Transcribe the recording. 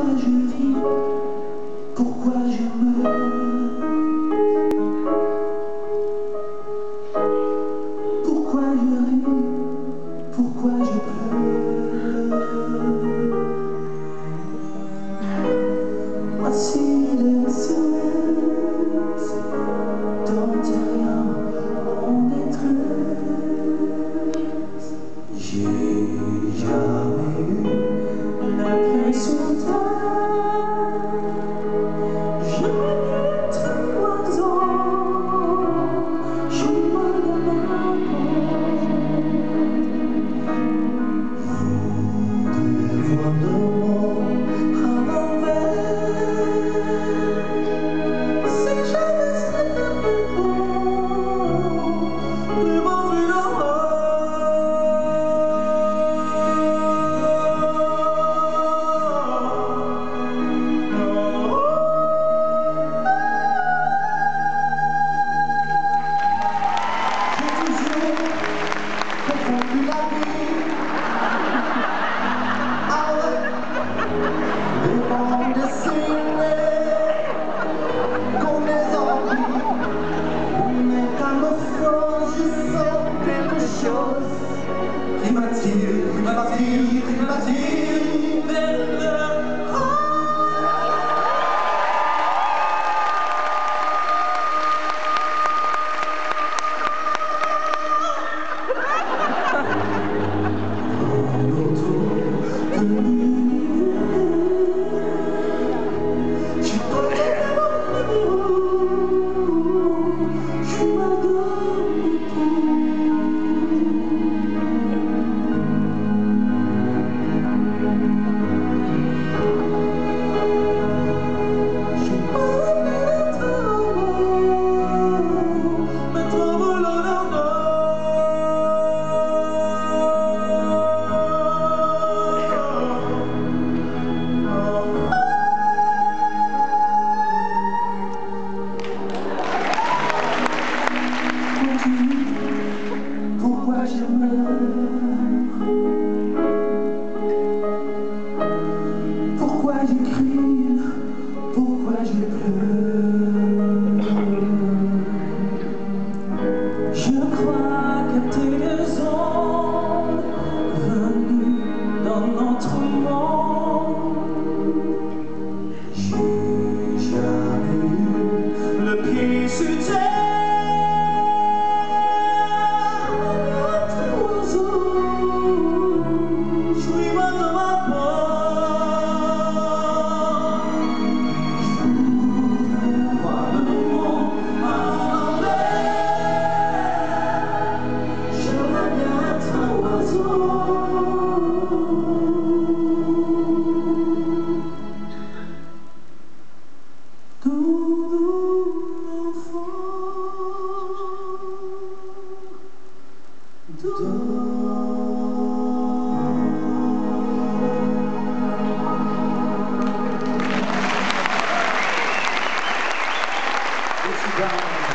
pourquoi je vis, pourquoi je meurs, pourquoi je you, but you. Pourquoi je meurs? Pourquoi je crie? Pourquoi je pleure? Je crois. John.